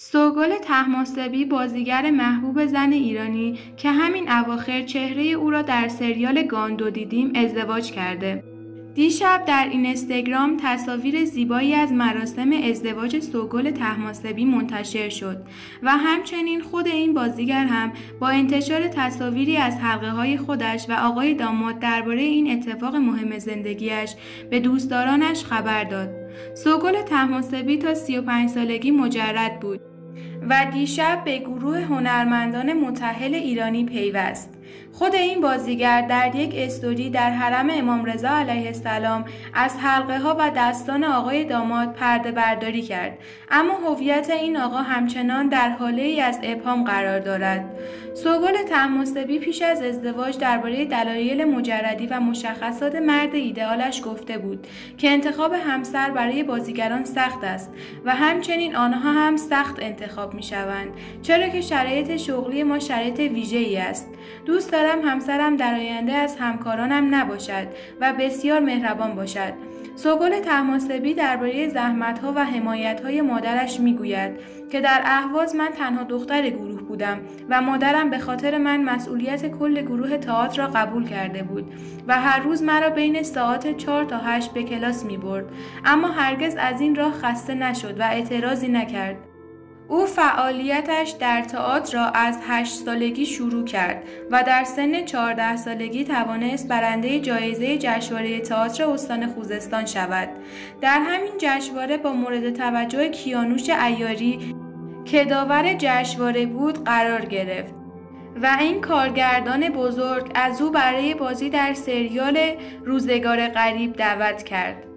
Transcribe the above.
سوگل تحماسبی بازیگر محبوب زن ایرانی که همین اواخر چهره او را در سریال گاندو دیدیم ازدواج کرده. دیشب در اینستاگرام تصاویر زیبایی از مراسم ازدواج سوگل تحماسبی منتشر شد و همچنین خود این بازیگر هم با انتشار تصاویری از حلقه های خودش و آقای داماد درباره این اتفاق مهم زندگیش به دوستدارانش خبر داد. سوگل تحماسبی تا 35 سالگی مجرد بود و دیشب به گروه هنرمندان متحل ایرانی پیوست. خود این بازیگر در یک استوری در حرم امام رضا علیه السلام از حلقه ها و دستان آقای داماد پرده برداری کرد. اما هویت این آقا همچنان در حاله ای از ابهام قرار دارد. سوگل تحماسبی پیش از ازدواج درباره دلایل مجردی و مشخصات مرد ایدئالش گفته بود که انتخاب همسر برای بازیگران سخت است و همچنین آنها هم سخت انتخاب می شوند چرا که شرایط شغلی ما شرایط ویژه ای است. دوست دارم همسرم در آینده از همکارانم نباشد و بسیار مهربان باشد. سوگل تحماسبی درباره زحمتها و حمایتهای مادرش می‌گوید که در اهواز من تنها دختر گروه بودم و مادرم به خاطر من مسئولیت کل گروه تئاتر را قبول کرده بود و هر روز مرا بین ساعت 4 تا 8 به کلاس می برد اما هرگز از این راه خسته نشد و اعتراضی نکرد او فعالیتش در تئاتر را از هشت سالگی شروع کرد و در سن 14 سالگی توانست برنده جایزه جشنواره تئاتر استان خوزستان شود. در همین جشنواره با مورد توجه کیانوش ایاری که داور جشنواره بود قرار گرفت. و این کارگردان بزرگ از او برای بازی در سریال روزگار غریب دعوت کرد.